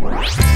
what